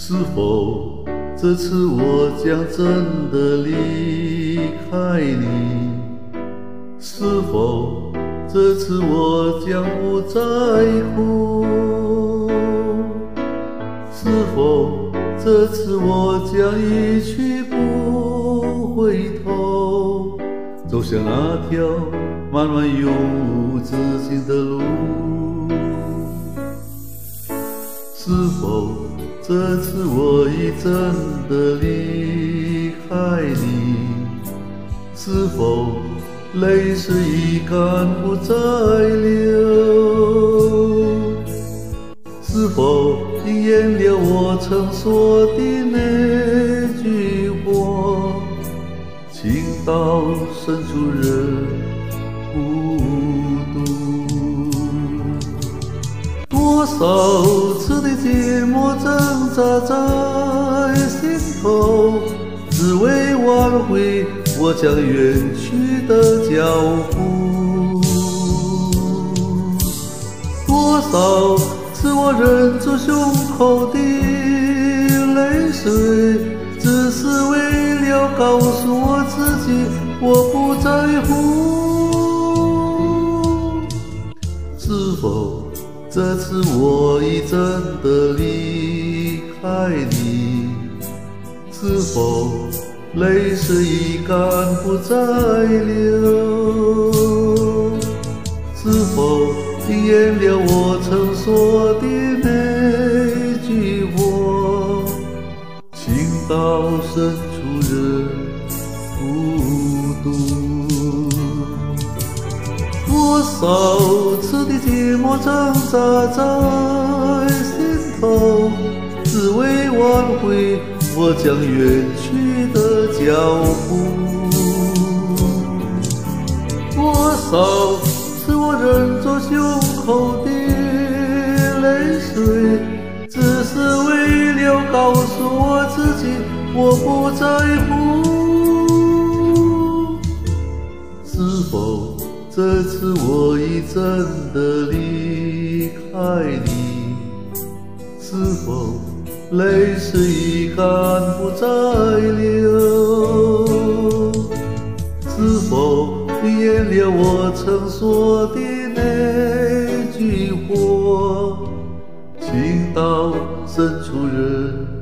是否这次我将真的离开你？是否这次我将不再哭？是否这次我将一去不回头，走向那条漫漫永无止境的路？是否这次我已真的离开你？是否泪水已干不再流？是否应验了我曾说的那句话？情到深处人孤独，多少次的寂寞真扎在心头，只为挽回我将远去的脚步。多少次我忍住胸口的泪水，只是为了告诉我自己，我不在乎。是否这次我已真的离开你？是否泪水已干不再流？是否应验了我曾说的那句话？情到深处人孤独。多少次的寂寞挣扎在我将远去的脚步。多少次我忍着胸口的泪水，只是为了告诉我自己，我不在乎。是否这次我已真的离开你？是否泪水已干不再流？是否你也了我曾说的那句话？情到深处人